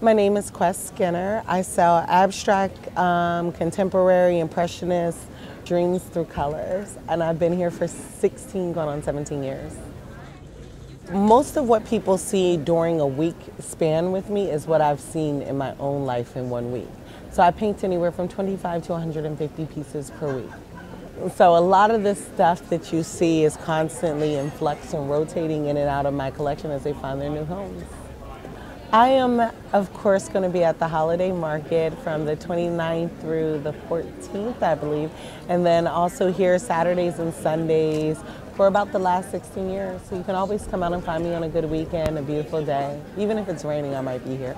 My name is Quest Skinner. I sell abstract, um, contemporary, impressionist dreams through colors, and I've been here for 16, going on 17 years. Most of what people see during a week span with me is what I've seen in my own life in one week. So I paint anywhere from 25 to 150 pieces per week. So a lot of this stuff that you see is constantly in flux and rotating in and out of my collection as they find their new homes. I am, of course, going to be at the holiday market from the 29th through the 14th, I believe, and then also here Saturdays and Sundays for about the last 16 years. So you can always come out and find me on a good weekend, a beautiful day. Even if it's raining, I might be here.